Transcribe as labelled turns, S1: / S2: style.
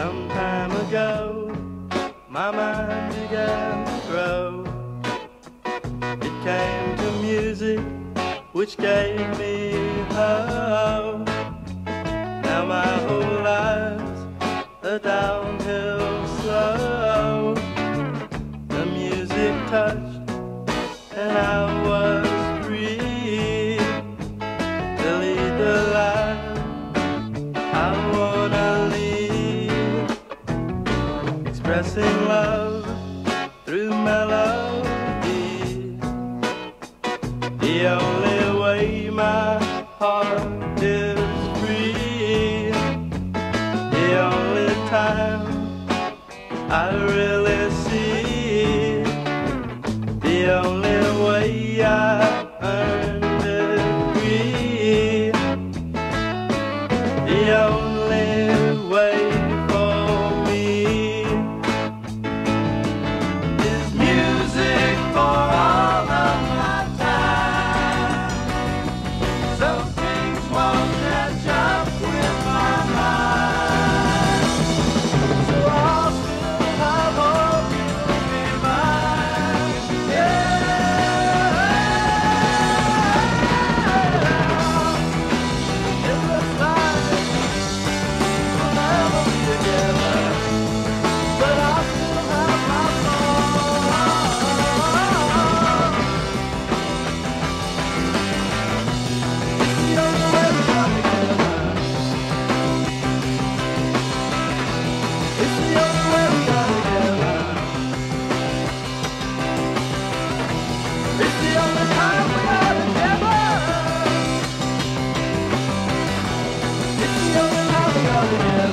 S1: Some time ago, my mind began to grow. It came to music, which gave me hope. Now my whole life's a downhill slow. The music touched, and I love through melody. The only way my heart is free. The only time I really see. The only way I earn degree. The only It's